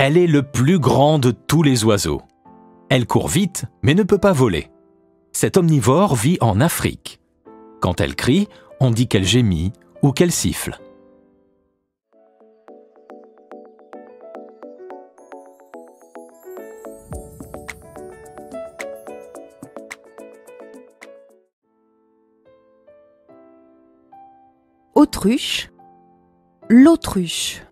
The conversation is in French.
Elle est le plus grand de tous les oiseaux. Elle court vite, mais ne peut pas voler. Cet omnivore vit en Afrique. Quand elle crie, on dit qu'elle gémit ou qu'elle siffle. Autruche, l'autruche.